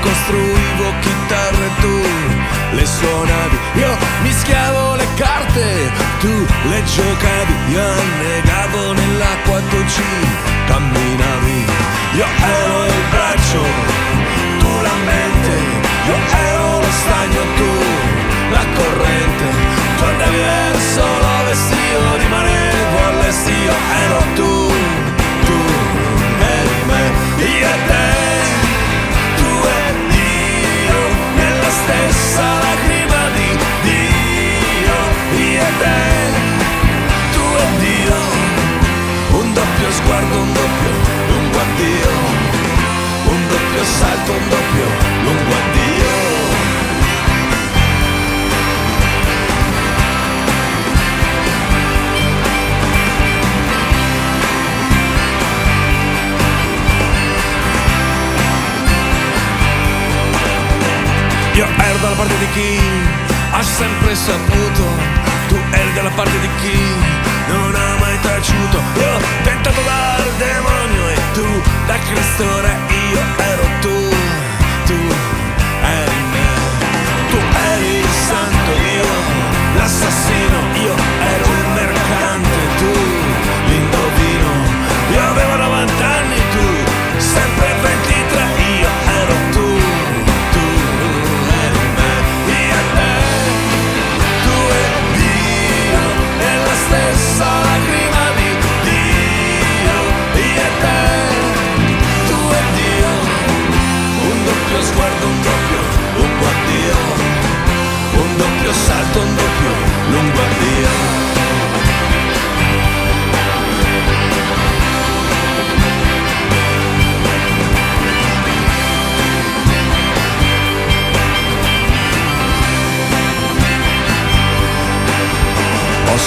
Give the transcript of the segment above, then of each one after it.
costruivo chitarre tu le suonavi, io mischiavo le carte, tu le giocavi, io annegavo nell'acqua, tu ci camminavi, io ero il braccio, tu la mente, io ero parte di chi ha sempre saputo, tu eri dalla parte di chi non ha mai taciuto. Io ho tentato dal demonio e tu da Cristo re io.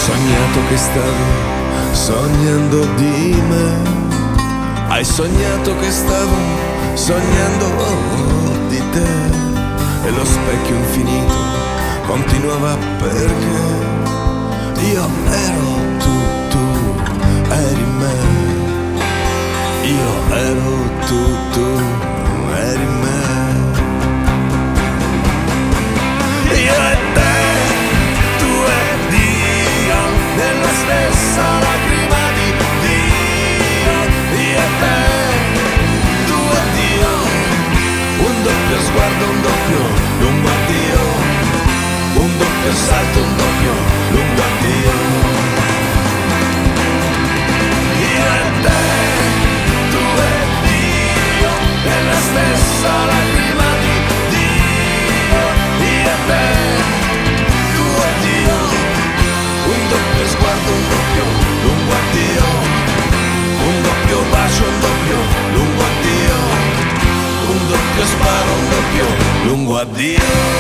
sognato che stavo sognando di me. Hai sognato che stavo sognando di te. E lo specchio infinito continuava perché io ero tu. The.